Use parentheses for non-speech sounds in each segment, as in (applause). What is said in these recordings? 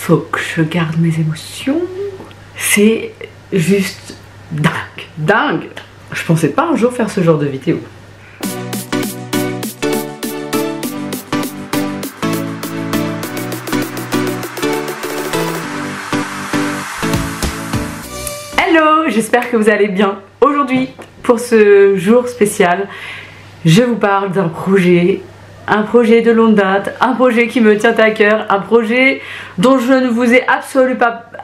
faut que je garde mes émotions. C'est juste dingue, dingue. Je pensais pas un jour faire ce genre de vidéo. Hello, j'espère que vous allez bien. Aujourd'hui, pour ce jour spécial, je vous parle d'un projet un projet de longue date, un projet qui me tient à cœur, un projet dont je ne vous ai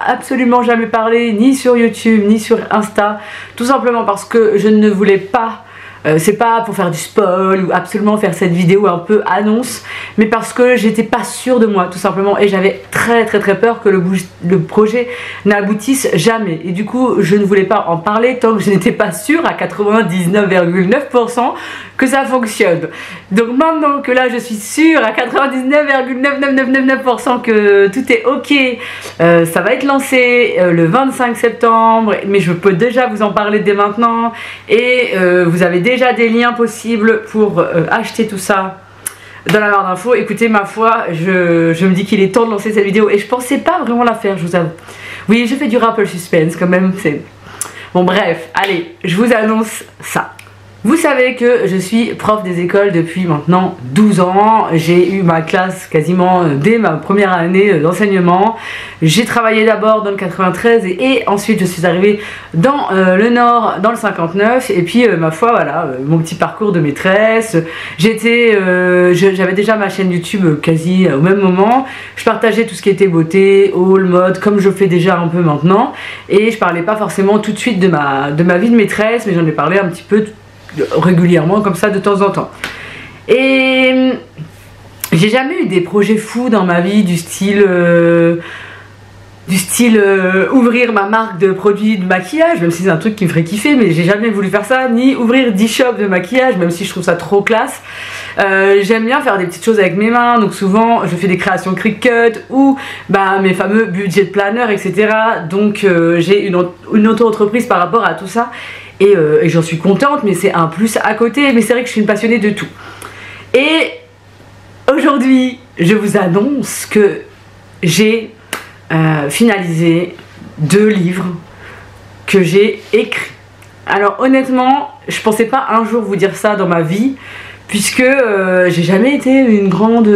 absolument jamais parlé ni sur YouTube ni sur Insta, tout simplement parce que je ne voulais pas euh, c'est pas pour faire du spoil ou absolument faire cette vidéo un peu annonce, mais parce que j'étais pas sûre de moi tout simplement et j'avais très très très peur que le, le projet n'aboutisse jamais. Et du coup, je ne voulais pas en parler tant que je n'étais pas sûre à 99,9% que ça fonctionne. Donc maintenant que là je suis sûre à 99,99999% que tout est ok, euh, ça va être lancé euh, le 25 septembre, mais je peux déjà vous en parler dès maintenant et vous avez déjà des liens possibles pour euh, acheter tout ça dans la barre d'infos. Écoutez, ma foi, je, je me dis qu'il est temps de lancer cette vidéo et je pensais pas vraiment la faire, je vous avoue. Oui, je fais du rappel suspense quand même, c'est... Bon bref, allez, je vous annonce ça. Vous savez que je suis prof des écoles depuis maintenant 12 ans. J'ai eu ma classe quasiment euh, dès ma première année euh, d'enseignement. J'ai travaillé d'abord dans le 93 et, ensuite je suis arrivée dans euh, le Nord, dans le 59. Et puis ma foi, voilà, mon petit parcours de maîtresse. J'étais, j'avais déjà ma chaîne YouTube quasi au même moment. Je partageais tout ce qui était beauté, haul, mode, comme je fais déjà un peu maintenant. Et je parlais pas forcément tout de suite de ma, de ma vie de maîtresse, mais j'en ai parlé un petit peu régulièrement comme ça de temps en temps. Et hum, j'ai jamais eu des projets fous dans ma vie du style euh, du style euh, ouvrir ma marque de produits de maquillage, même si c'est un truc qui me ferait kiffer, mais j'ai jamais voulu faire ça, ni ouvrir 10 shops de maquillage, même si je trouve ça trop classe. Euh, j'aime bien faire des petites choses avec mes mains, donc souvent je fais des créations Cricut ou bah, mes fameux budget planner, etc. Donc j'ai une auto-entreprise par rapport à tout ça. Euh, et, j'en suis contente, mais c'est un plus à côté. Mais c'est vrai que je suis une passionnée de tout. Et aujourd'hui, je vous annonce que j'ai euh, finalisé deux livres que j'ai écrits. Alors honnêtement, je pensais pas un jour vous dire ça dans ma vie, puisque euh, j'ai jamais été une grande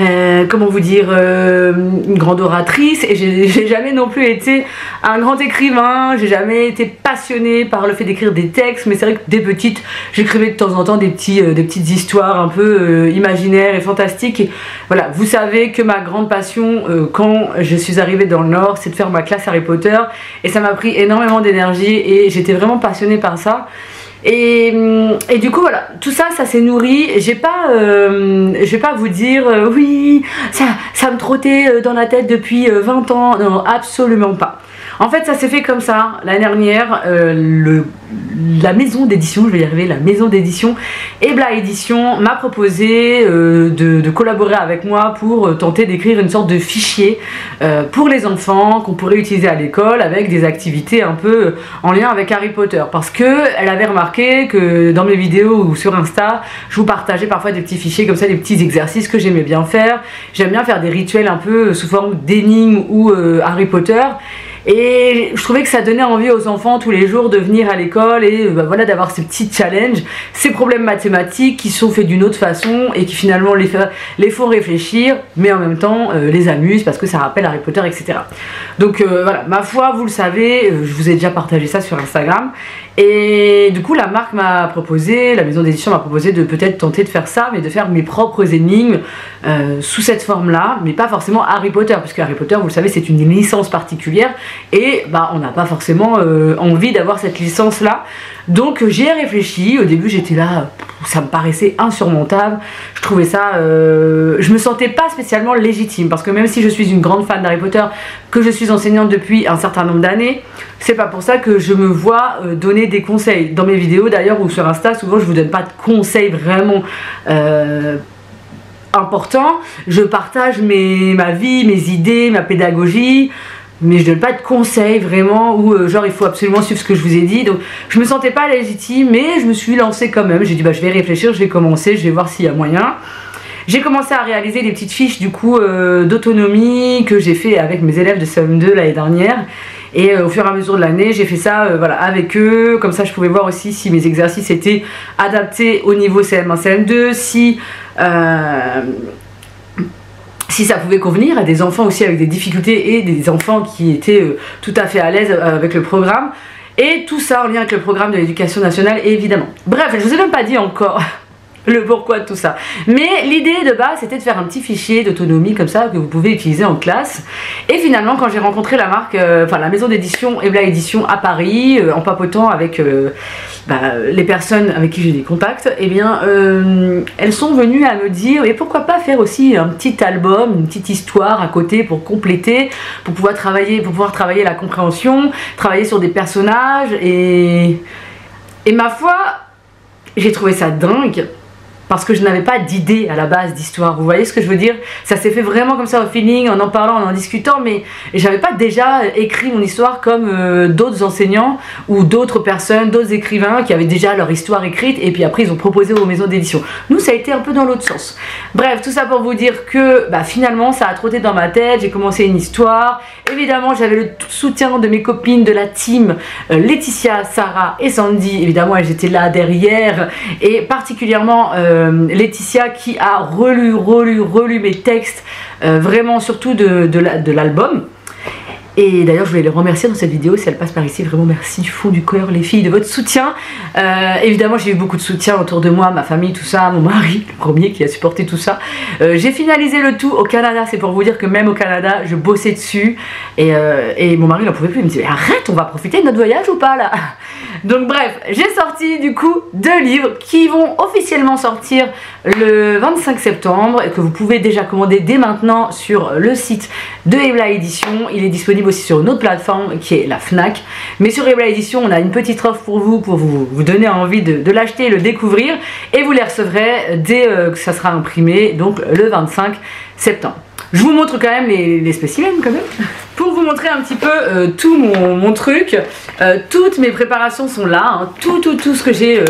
euh, comment vous dire, euh, une grande oratrice. Et (laughs) j'ai jamais non plus été un grand écrivain, j'ai jamais été passionnée par le fait d'écrire des textes, mais c'est vrai que dès petite, j'écrivais de temps en temps des, petits, euh, des petites histoires un peu imaginaires et fantastiques. Voilà, vous savez que ma grande passion quand je suis arrivée dans le Nord, c'est de faire ma classe Harry Potter. Et ça m'a pris énormément d'énergie et j'étais vraiment passionnée par ça. Et, du coup voilà, tout ça, ça s'est nourri. J'ai pas, euh, je vais pas vous dire euh, oui, ça, ça me trottait euh, dans la tête depuis 20 ans. Non, absolument pas. En fait, ça s'est fait comme ça. L'année dernière, le, la maison d'édition, je vais y arriver, la maison d'édition Ebla Édition m'a proposé de, collaborer avec moi pour tenter d'écrire une sorte de fichier pour les enfants qu'on pourrait utiliser à l'école avec des activités un peu en lien avec Harry Potter. Parce que elle avait remarqué que dans mes vidéos ou sur Insta, je vous partageais parfois des petits fichiers comme ça, des petits exercices que j'aimais bien faire. J'aime bien faire des rituels un peu sous forme d'énigmes ou euh, Harry Potter. Et je trouvais que ça donnait envie aux enfants tous les jours de venir à l'école et bah, voilà d'avoir ces petits challenges, ces problèmes mathématiques qui sont faits d'une autre façon et qui finalement les, font réfléchir, mais en même temps euh, les amusent parce que ça rappelle Harry Potter, etc. Donc euh, voilà, ma foi, vous le savez, euh, je vous ai déjà partagé ça sur Instagram. Et du coup, la marque m'a proposé, la maison d'édition m'a proposé de peut-être tenter de faire ça, mais de faire mes propres énigmes sous cette forme-là, mais pas forcément Harry Potter, puisque Harry Potter, vous le savez, c'est une licence particulière et bah on n'a pas forcément euh, envie d'avoir cette licence là donc j'y ai réfléchi au début j'étais là ça me paraissait insurmontable je trouvais ça euh, je me sentais pas spécialement légitime parce que même si je suis une grande fan d'Harry Potter que je suis enseignante depuis un certain nombre d'années c'est pas pour ça que je me vois euh, des conseils. Dans mes vidéos d'ailleurs ou sur Insta souvent je vous donne pas de conseils vraiment importants. Je partage mes, ma vie mes idées ma pédagogie mais je donne pas de conseils vraiment ou euh, genre il faut absolument suivre ce que je vous ai dit. Donc je me sentais pas légitime mais je me suis lancée quand même. J'ai dit bah je vais réfléchir je vais commencer je vais voir s'il y a moyen. J'ai commencé à réaliser des petites fiches du coup euh, d'autonomie que j'ai fait avec mes élèves de CM2 l'année dernière. Et au fur et à mesure de l'année, j'ai fait ça voilà, avec eux. Comme ça, je pouvais voir aussi si mes exercices étaient adaptés au niveau CM1, CM2, si si ça pouvait convenir à des enfants aussi avec des difficultés et des enfants qui étaient euh, tout à fait à l'aise euh, avec le programme. Et tout ça en lien avec le programme de l'éducation nationale, évidemment. Bref, je vous ai même pas dit encore le pourquoi de tout ça. Mais l'idée de base, c'était de faire un petit fichier d'autonomie comme ça que vous pouvez utiliser en classe. Et finalement, quand j'ai rencontré la marque, euh, enfin la maison d'édition Ebla Édition à Paris, euh, en papotant avec euh, bah, les personnes avec qui j'ai des contacts, eh bien, elles sont venues à me dire, et pourquoi pas faire aussi un petit album, une petite histoire à côté pour compléter, pour pouvoir travailler, pour pouvoir travailler la compréhension, travailler sur des personnages et et ma foi, j'ai trouvé ça dingue parce que je n'avais pas d'idée à la base d'histoire. Vous voyez ce que je veux dire? Ça s'est fait vraiment comme ça au feeling, en en parlant, en en discutant, mais j'avais pas déjà écrit mon histoire comme euh, d'autres enseignants ou d'autres personnes, d'autres écrivains qui avaient déjà leur histoire écrite et puis après ils ont proposé aux maisons d'édition. Nous, ça a été un peu dans l'autre sens. Bref, tout ça pour vous dire que bah, finalement ça a trotté dans ma tête, j'ai commencé une histoire. Évidemment, j'avais le soutien de mes copines de la team, euh, Laetitia, Sarah et Sandy. Évidemment, elles étaient là derrière et particulièrement... Euh, euh, Laetitia qui a relu, relu, relu mes textes, euh, vraiment surtout de, l'album. Et d'ailleurs, je voulais les remercier dans cette vidéo si elle passe par ici. Vraiment, merci du fond du cœur, les filles, de votre soutien. Euh, évidemment, j'ai eu beaucoup de soutien autour de moi, ma famille, tout ça, mon mari, (laughs) le premier qui a supporté tout ça. J'ai finalisé le tout au Canada. C'est pour vous dire que même au Canada, je bossais dessus. Et, et mon mari n'en pouvait plus. Il me disait Arrête, on va profiter de notre voyage ou pas là? Donc, bref, j'ai sorti du coup deux livres qui vont officiellement sortir le 25 septembre et que vous pouvez déjà commander dès maintenant sur le site de Ebla Édition. Il est disponible aussi sur une autre plateforme qui est la FNAC. Mais sur Rebel Edition, on a une petite offre pour vous, pour vous, donner envie de, l'acheter, le découvrir. Et vous les recevrez dès euh, que ça sera imprimé, donc le 25 septembre. Je vous montre quand même les, spécimens quand même. Pour vous montrer un petit peu euh, tout mon, truc, euh, toutes mes préparations sont là, hein. tout, tout, tout ce que j'ai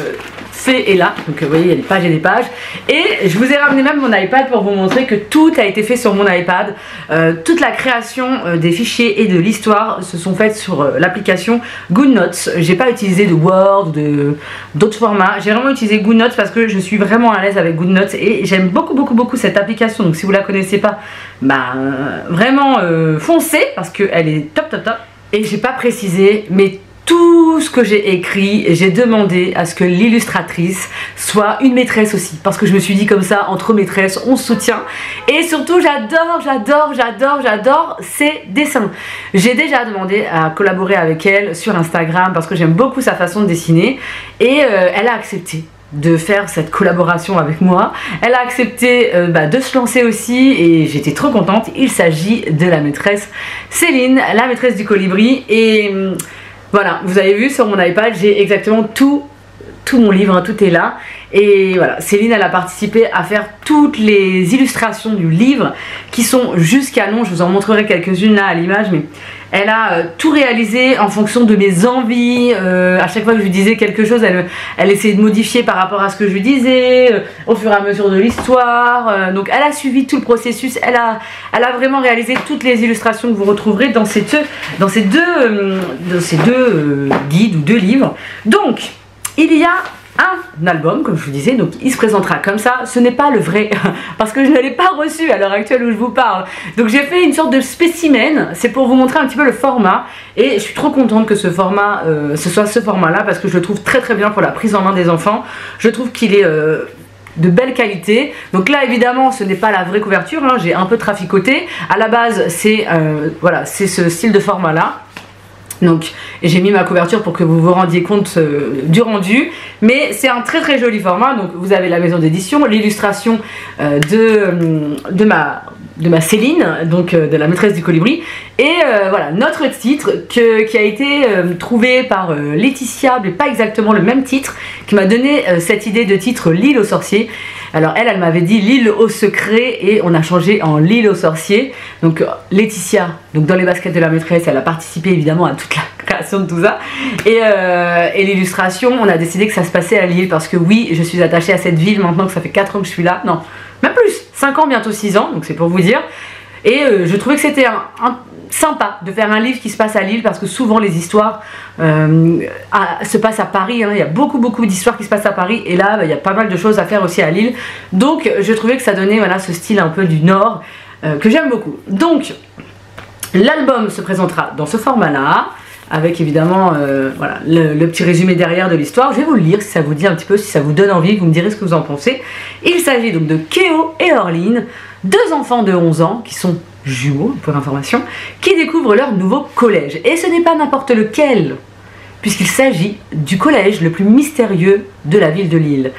fait est là. Donc vous voyez, il y a des pages et des pages. Et je vous ai ramené même mon iPad pour vous montrer que tout a été fait sur mon iPad. Euh, toute la création euh, des fichiers et de l'histoire se sont faites sur euh, l'application GoodNotes. J'ai pas utilisé de Word ou d'autres formats. J'ai vraiment utilisé GoodNotes parce que je suis vraiment à l'aise avec GoodNotes et j'aime beaucoup beaucoup beaucoup cette application. Donc si vous la connaissez pas, bah vraiment foncez parce qu'elle est top top top. Et j'ai pas précisé, mais tout ce que j'ai écrit, j'ai demandé à ce que l'illustratrice soit une maîtresse aussi. Parce que je me suis dit comme ça, entre maîtresses, on se soutient. Et surtout, j'adore, j'adore, j'adore, j'adore ses dessins. J'ai déjà demandé à collaborer avec elle sur Instagram parce que j'aime beaucoup sa façon de dessiner. Et euh, elle a accepté de faire cette collaboration avec moi. Elle a accepté euh, bah, de se lancer aussi et j'étais trop contente. Il s'agit de la maîtresse Céline, la maîtresse du colibri. Et hum, voilà, vous avez vu sur mon iPad, j'ai exactement tout, mon livre, hein, tout est là. Et voilà, Céline, elle a participé à faire toutes les illustrations du livre qui sont jusqu'à long. Je vous en montrerai quelques-unes là à l'image, mais elle a euh, tout réalisé en fonction de mes envies. Euh, à chaque fois que je lui disais quelque chose, elle, essayait de modifier par rapport à ce que je lui disais, euh, au fur et à mesure de l'histoire. donc elle a suivi tout le processus. Elle a, elle a vraiment réalisé toutes les illustrations que vous retrouverez dans ces deux, dans ces deux, dans ces deux guides ou deux livres. Donc, il y a un album, comme je vous disais, donc il se présentera comme ça. Ce n'est pas le vrai, (laughs) parce que je ne l'ai pas reçu à l'heure actuelle où je vous parle. Donc j'ai fait une sorte de spécimen, c'est pour vous montrer un petit peu le format. Et je suis trop contente que ce format, euh, ce soit ce format-là, parce que je le trouve très très bien pour la prise en main des enfants. Je trouve qu'il est... Euh, de belle qualité. Donc là évidemment ce n'est pas la vraie couverture, hein. j'ai un peu traficoté. À la base c'est euh, voilà, c'est ce style de format là. Donc j'ai mis ma couverture pour que vous vous rendiez compte euh, du rendu. Mais c'est un très très joli format. Donc vous avez la maison d'édition, l'illustration euh, de, euh, de, ma, de ma Céline, donc de la maîtresse du colibri. Et voilà, notre titre qui a été trouvé par Laetitia, mais pas exactement le même titre, qui m'a donné cette idée de titre L'île aux sorciers. Alors elle, elle m'avait dit l'île au secret et on a changé en l'île aux sorciers. Donc Laetitia, donc dans les baskets de la maîtresse, elle a participé évidemment à toute la (laughs) création de tout ça. Et, euh, et l'illustration, on a décidé que ça se passait à Lille parce que oui, je suis attachée à cette ville maintenant que ça fait 4 ans que je suis là. Non, même plus 5 ans, bientôt 6 ans, donc c'est pour vous dire. Et euh, je trouvais que c'était sympa de faire un livre qui se passe à Lille parce que souvent les histoires euh, se passent à Paris. Hein. Il y a beaucoup beaucoup d'histoires qui se passent à Paris et là bah, il y a pas mal de choses à faire aussi à Lille. Donc je trouvais que ça donnait ce style un peu du Nord euh, que j'aime beaucoup. Donc l'album se présentera dans ce format-là avec évidemment voilà, le, petit résumé derrière de l'histoire. Je vais vous le lire si ça vous dit un petit peu, si ça vous donne envie, vous me direz ce que vous en pensez. Il s'agit donc de Kéo et Orline, deux enfants de 11 ans qui sont jumeaux, pour information, qui découvrent leur nouveau collège. Et ce n'est pas n'importe lequel, puisqu'il s'agit du collège le plus mystérieux de la ville de Lille.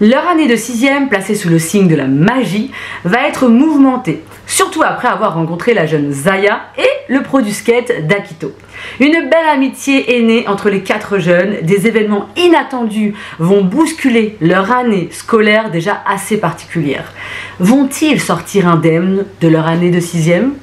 Leur année de sixième, placée sous le signe de la magie, va être mouvementée, surtout après avoir rencontré la jeune Zaya et le pro du skate d'Akito. Une belle amitié est née entre les quatre jeunes, des événements inattendus vont bousculer leur année scolaire déjà assez particulière. Vont-ils sortir indemnes de leur année de sixième?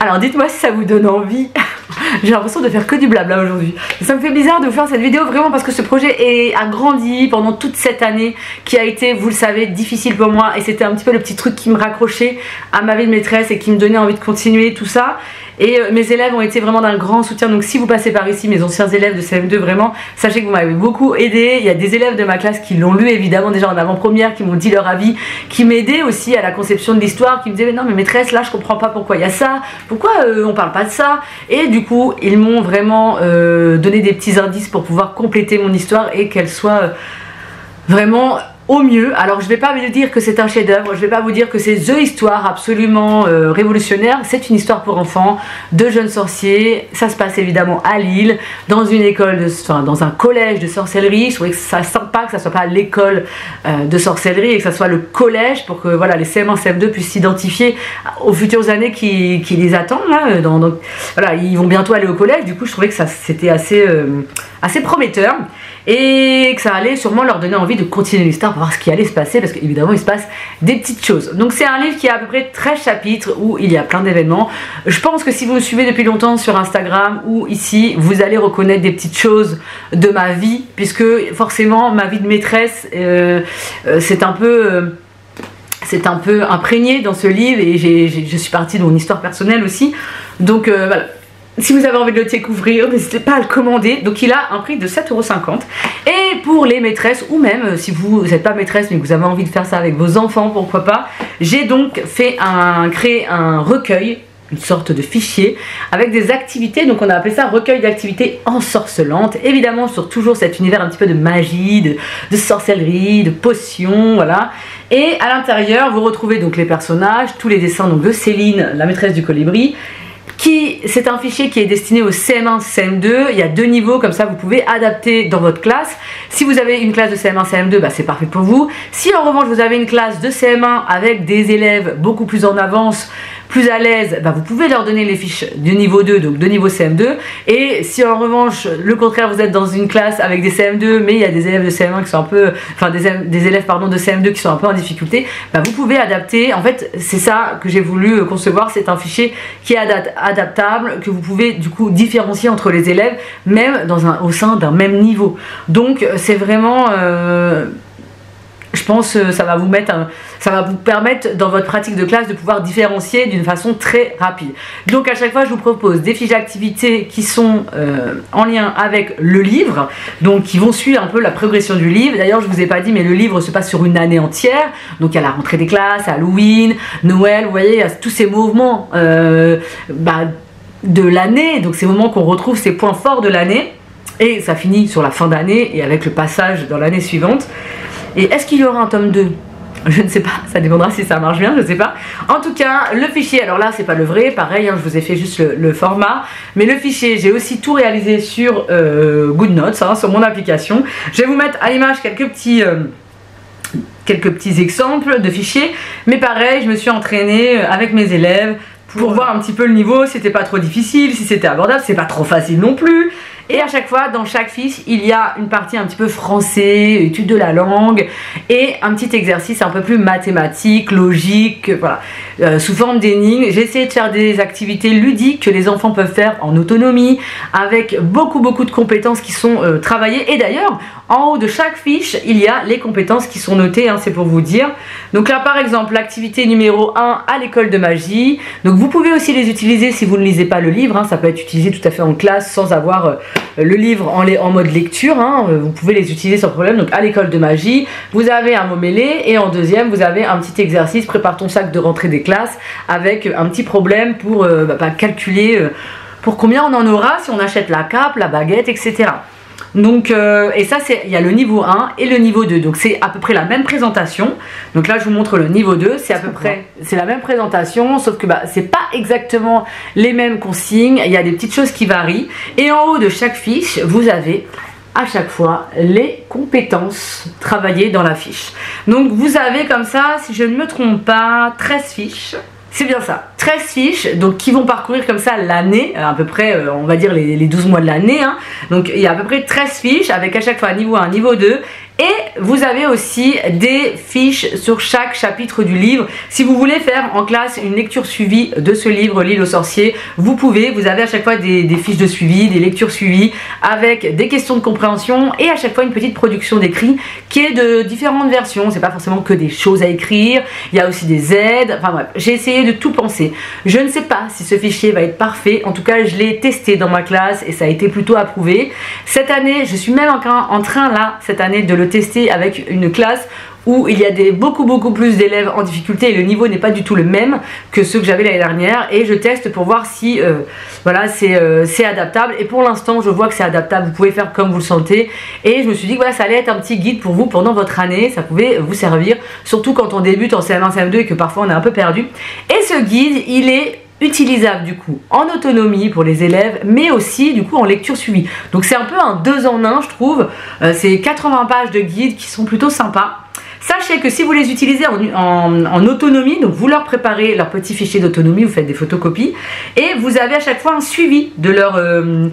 Alors dites-moi si ça vous donne envie (laughs) (laughs) J'ai l'impression de faire que du blabla aujourd'hui. Ça me fait bizarre de vous faire cette vidéo vraiment parce que ce projet a grandi pendant toute cette année qui a été, vous le savez, difficile pour moi et c'était un petit peu le petit truc qui me raccrochait à ma vie de maîtresse et qui me donnait envie de continuer tout ça. Et euh, mes élèves ont été vraiment d'un grand soutien. Donc si vous passez par ici, mes anciens élèves de CM2, vraiment, sachez que vous m'avez beaucoup aidé. Il y a des élèves de ma classe qui l'ont lu évidemment déjà en avant-première, qui m'ont dit leur avis, qui m'aidaient aussi à la conception de l'histoire, qui me disaient mais non mais maîtresse là je comprends pas pourquoi il y a ça, pourquoi euh, on parle pas de ça? Et du coup ils m'ont vraiment euh, donné des petits indices pour pouvoir compléter mon histoire et qu'elle soit vraiment au mieux. Alors je vais pas vous dire que c'est un chef-d'œuvre, je vais pas vous dire que c'est the histoire absolument euh, révolutionnaire. C'est une histoire pour enfants, de jeunes sorciers. Ça se passe évidemment à Lille, dans une école, de, enfin dans un collège de sorcellerie. Je trouvais que ça sympa que ça soit pas l'école euh, de sorcellerie et que ça soit le collège pour que voilà les CM1, CM2 puissent s'identifier aux futures années qui, les attendent là. Dans, voilà, ils vont bientôt aller au collège. Du coup, je trouvais que c'était assez euh, assez prometteur et que ça allait sûrement leur donner envie de continuer l'histoire pour voir ce qui allait se passer parce qu'évidemment il se passe des petites choses. Donc c'est un livre qui a à peu près 13 chapitres où il y a plein d'événements. Je pense que si vous me suivez depuis longtemps sur Instagram ou ici, vous allez reconnaître des petites choses de ma vie puisque forcément ma vie de maîtresse euh, euh, c'est un peu... Euh, c'est un peu imprégné dans ce livre et je suis partie de mon histoire personnelle aussi. Donc voilà, si vous avez envie de le découvrir, n'hésitez pas à le commander. Donc il a un prix de 7,50€. Et pour les maîtresses, ou même euh, si vous n'êtes pas maîtresse mais que vous avez envie de faire ça avec vos enfants, pourquoi pas, j'ai donc fait un, créé un recueil une sorte de fichier avec des activités, donc on a appelé ça recueil d'activités ensorcelantes, évidemment sur toujours cet univers un petit peu de magie, de, sorcellerie, de potions, voilà. Et à l'intérieur, vous retrouvez donc les personnages, tous les dessins donc de Céline, la maîtresse du colibri, c'est un fichier qui est destiné au CM1, CM2. Il y a deux niveaux, comme ça vous pouvez adapter dans votre classe. Si vous avez une classe de CM1, CM2, bah, c'est parfait pour vous. Si en revanche vous avez une classe de CM1 avec des élèves beaucoup plus en avance, plus à l'aise, bah, vous pouvez leur donner les fiches de niveau 2, donc de niveau CM2. Et si en revanche, le contraire, vous êtes dans une classe avec des CM2, mais il y a des élèves de CM1 qui sont un peu, enfin des, élèves pardon de CM2 qui sont un peu en difficulté, bah, vous pouvez adapter. En fait, c'est ça que j'ai voulu concevoir. C'est un fichier qui est adaptable, que vous pouvez du coup différencier entre les élèves, même dans un, au sein d'un même niveau. Donc c'est vraiment euh, euh, ça va vous mettre ça va vous permettre dans votre pratique de classe de pouvoir différencier d'une façon très rapide. Donc à chaque fois je vous propose des fiches d'activité qui sont euh, en lien avec le livre, donc qui vont suivre un peu la progression du livre. D'ailleurs je vous ai pas dit mais le livre se passe sur une année entière, donc il y a la rentrée des classes, Halloween, Noël, vous voyez, il y a tous ces mouvements euh, bah, de l'année, donc ces moments qu'on retrouve, ces points forts de l'année. Et ça finit sur la fin d'année et avec le passage dans l'année suivante. Et est-ce qu'il y aura un tome 2 je ne sais pas, ça dépendra si ça marche bien, je ne sais pas. En tout cas, le fichier, alors là c'est pas le vrai, pareil, hein, je vous ai fait juste le, format, mais le fichier, j'ai aussi tout réalisé sur euh, GoodNotes, hein, sur mon application. Je vais vous mettre à l'image quelques petits... Euh, quelques petits exemples de fichiers, mais pareil, je me suis entraînée euh, avec mes élèves pour voir un petit peu le niveau, si c'était pas trop difficile, si c'était abordable, c'est pas trop facile non plus. Et à chaque fois, dans chaque fiche, il y a une partie un petit peu français, étude de la langue, et un petit exercice un peu plus mathématique, logique, voilà, euh, sous forme d'énigmes. J'ai essayé de faire des activités ludiques que les enfants peuvent faire en autonomie, avec beaucoup beaucoup de compétences qui sont euh, travaillées. Et d'ailleurs, en haut de chaque fiche, il y a les compétences qui sont notées, hein, c'est pour vous dire. Donc là, par exemple, l'activité numéro 1 à l'école de magie. Donc vous pouvez aussi les utiliser si vous ne lisez pas le livre. Hein. ça peut être utilisé tout à fait en classe sans avoir euh, le livre en, en mode lecture. Hein. Euh, vous pouvez les utiliser sans problème. Donc à l'école de magie, vous avez un mot mêlé et en deuxième, vous avez un petit exercice. Prépare ton sac de rentrée des classes avec un petit problème pour euh, bah, calculer pour combien on en aura si on achète la cape, la baguette, etc. Donc, euh, et ça, c'est il y a le niveau 1 et le niveau 2. Donc, c'est à peu près la même présentation. Donc là, je vous montre le niveau 2. C'est à peu près, c'est la même présentation, sauf que bah, c'est pas exactement les mêmes consignes. Il y a des petites choses qui varient. Et en haut de chaque fiche, vous avez à chaque fois les compétences travaillées dans la fiche. Donc, vous avez comme ça, si je ne me trompe pas, 13 fiches. C'est bien ça. 13 fiches, donc qui vont parcourir comme ça l'année, à peu près, euh, on va dire les, 12 mois de l'année. Hein. Donc il y a à peu près 13 fiches avec à chaque fois un niveau 1, niveau 2 et vous avez aussi des fiches sur chaque chapitre du livre. Si vous voulez faire en classe une lecture suivie de ce livre, L'île aux sorciers, vous pouvez. Vous avez à chaque fois des, fiches de suivi, des lectures suivies avec des questions de compréhension et à chaque fois une petite production d'écrit qui est de différentes versions. C'est pas forcément que des choses à écrire. Il y a aussi des aides. Enfin bref, j'ai essayé de tout penser. Je ne sais pas si ce fichier va être parfait. En tout cas, je l'ai testé dans ma classe et ça a été plutôt approuvé. Cette année, je suis même en train là, cette année, de le tester avec une classe où il y a des, beaucoup beaucoup plus d'élèves en difficulté et le niveau n'est pas du tout le même que ceux que j'avais l'année dernière. Et je teste pour voir si euh, voilà euh, c'est adaptable. Et pour l'instant je vois que c'est adaptable. Vous pouvez faire comme vous le sentez. Et je me suis dit que voilà ça allait être un petit guide pour vous pendant votre année. Ça pouvait vous servir surtout quand on débute en CM1 CM2 et que parfois on est un peu perdu. Et ce guide il est utilisable du coup en autonomie pour les élèves mais aussi du coup en lecture suivie. Donc c'est un peu un deux en un je trouve. Euh, c'est 80 pages de guide qui sont plutôt sympas Sachez que si vous les utilisez en, autonomie, donc vous leur préparez leur petit fichier d'autonomie, vous faites des photocopies et vous avez à chaque fois un suivi de leur, euh,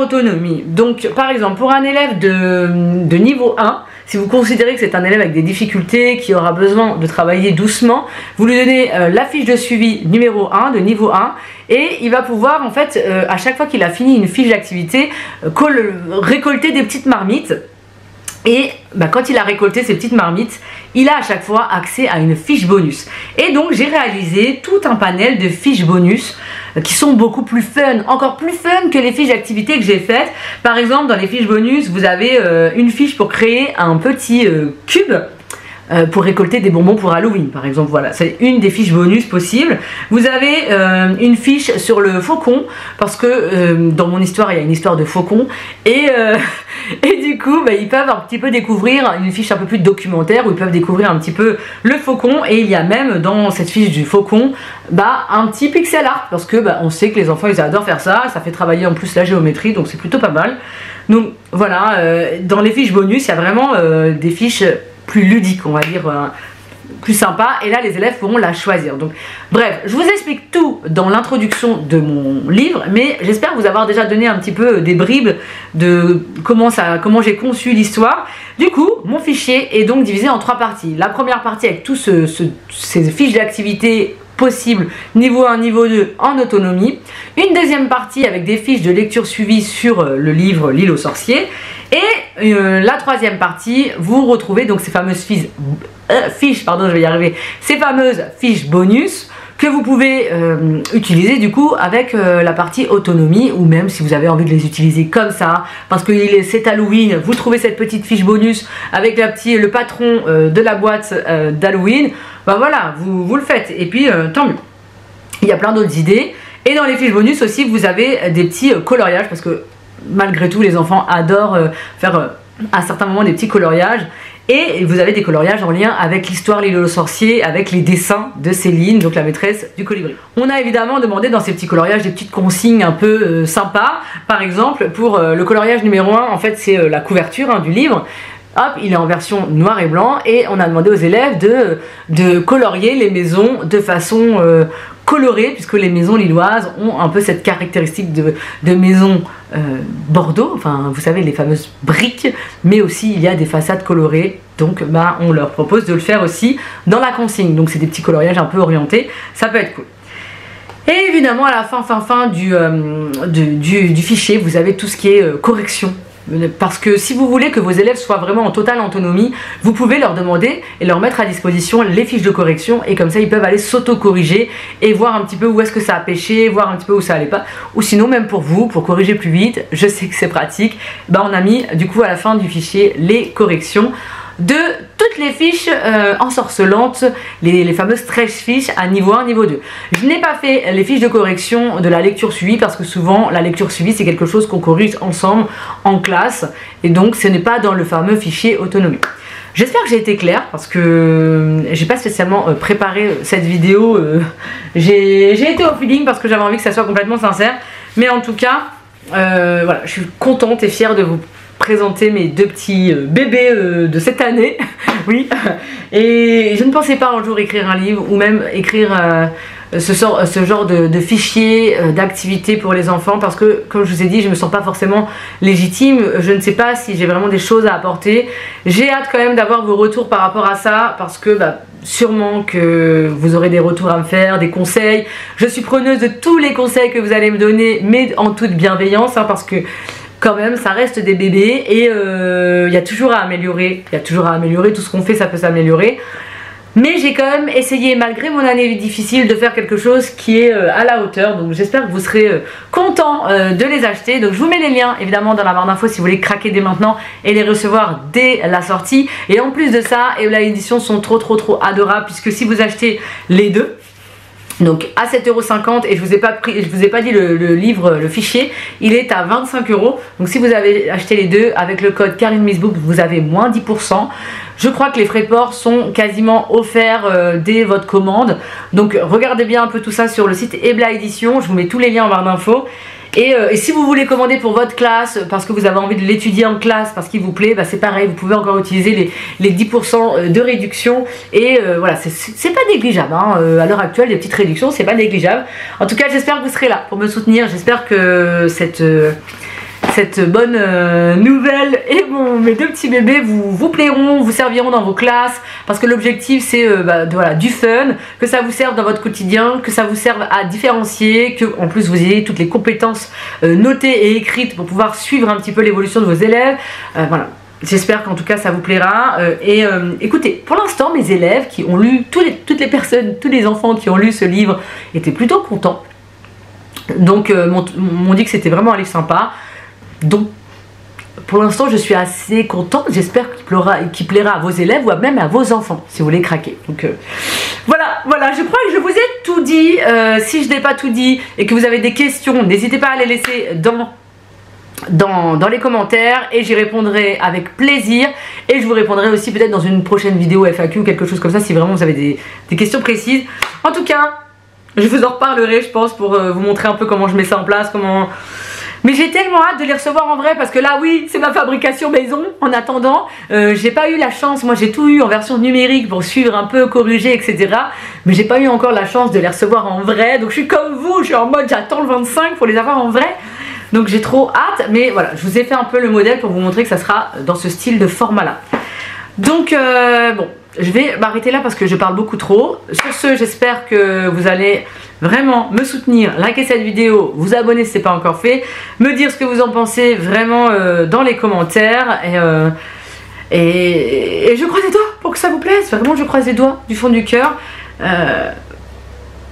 autonomie. Donc par exemple pour un élève de, niveau 1, si vous considérez que c'est un élève avec des difficultés, qui aura besoin de travailler doucement, vous lui donnez euh, la fiche de suivi numéro 1, de niveau 1, et il va pouvoir en fait, euh, à chaque fois qu'il a fini une fiche d'activité, récolter des petites marmites et bah, quand il a récolté ces petites marmites, il a à chaque fois accès à une fiche bonus. Et donc j'ai réalisé tout un panel de fiches bonus euh, qui sont beaucoup plus fun, encore plus fun que les fiches d'activité que j'ai faites. Par exemple, dans les fiches bonus, vous avez euh, une fiche pour créer un petit euh, cube euh, pour récolter des bonbons pour Halloween par exemple. Voilà c'est une des fiches bonus possibles. Vous avez euh, une fiche sur le faucon parce que euh, dans mon histoire il y a une histoire de faucon. Et, (laughs) et du coup bah, ils peuvent un petit peu découvrir une fiche un peu plus documentaire où ils peuvent découvrir un petit peu le faucon. Et il y a même dans cette fiche du faucon bah, un petit pixel art parce que bah, on sait que les enfants ils adorent faire ça. Ça fait travailler en plus la géométrie donc c'est plutôt pas mal. Donc voilà dans les fiches bonus il y a vraiment des fiches plus ludique, on va dire, euh, plus sympa. Et là, les élèves pourront la choisir. Donc, bref, je vous explique tout dans l'introduction de mon livre, mais j'espère vous avoir déjà donné un petit peu des bribes de comment, ça, comment j'ai conçu l'histoire. Du coup, mon fichier est donc divisé en trois parties. La première partie avec tous ces fiches d'activité possibles, niveau 1, niveau 2 en autonomie. Une deuxième partie avec des fiches de lecture suivies sur euh, le livre L'île aux sorciers. Et euh, la troisième partie, vous retrouvez donc ces fameuses euh, ces fameuses fiches bonus que vous pouvez euh, utiliser du coup avec la partie autonomie ou même si vous avez envie de les utiliser comme ça parce que c'est Halloween, vous trouvez cette petite fiche bonus avec la le patron de la boîte d'Halloween, ben voilà, vous, vous, le faites et puis tant mieux. Il y a plein d'autres idées et dans les fiches bonus aussi vous avez des petits coloriages parce que malgré tout, les enfants adorent euh, faire euh, à certains moments des petits coloriages. Et vous avez des coloriages en lien avec l'histoire L'île aux sorciers, avec les dessins de Céline, donc la maîtresse du colibri. On a évidemment demandé dans ces petits coloriages des petites consignes un peu euh, sympas. Par exemple, pour le coloriage numéro 1, en fait c'est la couverture hein, du livre. Hop, il est en version noir et blanc et on a demandé aux élèves de, colorier les maisons de façon colorée puisque les maisons lilloises ont un peu cette caractéristique de, de maison bordeaux, enfin vous savez les fameuses briques, mais aussi il y a des façades colorées, donc bah, on leur propose de le faire aussi dans la consigne. Donc c'est des petits coloriages un peu orientés, ça peut être cool. Et évidemment à la fin fin fin du, du, fichier vous avez tout ce qui est correction parce que si vous voulez que vos élèves soient vraiment en totale autonomie, vous pouvez leur demander et leur mettre à disposition les fiches de correction et comme ça ils peuvent aller s'auto-corriger et voir un petit peu où est-ce que ça a pêché, voir un petit peu où ça allait pas. Ou sinon même pour vous, pour corriger plus vite, je sais que c'est pratique, bah on a mis du coup à la fin du fichier les corrections de toutes les fiches euh, ensorcelantes, les, fameuses 13 fiches à niveau 1, niveau 2. Je n'ai pas fait les fiches de correction de la lecture suivie parce que souvent la lecture suivie c'est quelque chose qu'on corrige ensemble en classe et donc ce n'est pas dans le fameux fichier autonomie. J'espère que j'ai été claire parce que euh, j'ai pas spécialement euh, préparé cette vidéo. (laughs) j'ai été au feeling parce que j'avais envie que ça soit complètement sincère. Mais en tout cas, voilà, je suis contente et fière de vous présenter mes deux petits euh, bébés euh, de cette année. (laughs) oui. Et je ne pensais pas un jour écrire un livre ou même écrire euh, ce, genre de, de fichier d'activité pour les enfants parce que, comme je vous ai dit, je me sens pas forcément légitime. Je ne sais pas si j'ai vraiment des choses à apporter. J'ai hâte quand même d'avoir vos retours par rapport à ça parce que bah, sûrement que vous aurez des retours à me faire, des conseils. Je suis preneuse de tous les conseils que vous allez me donner, mais en toute bienveillance, hein, parce que quand même, ça reste des bébés et il euh, y a toujours à améliorer. Il y a toujours à améliorer, tout ce qu'on fait, ça peut s'améliorer. Mais j'ai quand même essayé, malgré mon année difficile, de faire quelque chose qui est euh, à la hauteur. Donc j'espère que vous serez euh, contents de les acheter. Donc je vous mets les liens évidemment dans la barre d'infos si vous voulez craquer dès maintenant et les recevoir dès la sortie. Et en plus de ça, et la édition sont trop trop trop adorables puisque si vous achetez les deux, donc à 7,50€ et je vous ai pas pris, vous ai pas dit le, livre, le fichier, il est à 25 euros. Donc si vous avez acheté les deux avec le code Karine Missbook, vous avez moins 10%. Je crois que les frais port sont quasiment offerts euh, dès votre commande. Donc regardez bien un peu tout ça sur le site Ebla Edition. Je vous mets tous les liens en barre d'infos. Euh, et, si vous voulez commander pour votre classe, parce que vous avez envie de l'étudier en classe, parce qu'il vous plaît, bah c'est pareil, vous pouvez encore utiliser les, 10% euh, de réduction. Et euh, voilà, c'est pas négligeable. Hein. à l'heure actuelle, les petites réductions, c'est pas négligeable. En tout cas, j'espère que vous serez là pour me soutenir. J'espère que cette cette bonne euh, nouvelle et bon, mes deux petits bébés vous, vous plairont, vous serviront dans vos classes parce que l'objectif c'est euh, bah, du fun, que ça vous serve dans votre quotidien, que ça vous serve à différencier, que en plus vous ayez toutes les compétences euh, notées et écrites pour pouvoir suivre un petit peu l'évolution de vos élèves. voilà. J'espère qu'en tout cas ça vous plaira. et écoutez, pour l'instant, mes élèves qui ont lu, toutes les personnes, tous les enfants qui ont lu ce livre étaient plutôt contents. Donc, m'ont dit que c'était vraiment un livre sympa. Donc, pour l'instant, je suis assez contente. J'espère qu'il plaira, à vos élèves ou même à vos enfants, si vous voulez craquer. Donc, euh, voilà, voilà, je crois que je vous ai tout dit. Euh, si je n'ai pas tout dit et que vous avez des questions, n'hésitez pas à les laisser dans les commentaires et j'y répondrai avec plaisir et je vous répondrai aussi peut-être dans une prochaine vidéo FAQ ou quelque chose comme ça si vraiment vous avez des, des questions précises. En tout cas, je vous en reparlerai je pense pour euh, vous montrer un peu comment je mets ça en place, comment mais j'ai tellement hâte de les recevoir en vrai parce que là, oui, c'est ma fabrication maison. En attendant, euh, j'ai pas eu la chance. Moi, j'ai tout eu en version numérique pour suivre un peu, corriger, etc. Mais j'ai pas eu encore la chance de les recevoir en vrai. Donc, je suis comme vous. Je suis en mode, j'attends le 25 pour les avoir en vrai. Donc, j'ai trop hâte. Mais voilà, je vous ai fait un peu le modèle pour vous montrer que ça sera dans ce style de format-là. Donc, euh, bon, je vais m'arrêter là parce que je parle beaucoup trop. Sur ce, j'espère que vous allez vraiment me soutenir, liker cette vidéo, vous abonner si ce n'est pas encore fait, me dire ce que vous en pensez vraiment euh, dans les commentaires euh, et, je croise les doigts pour que ça vous plaise. Vraiment, je croise les doigts du fond du cœur. Euh,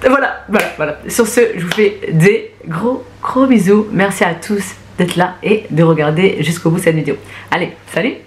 voilà, voilà, voilà. Sur ce, je vous fais des gros, gros bisous. Merci à tous d'être là et de regarder jusqu'au bout cette vidéo. Allez, salut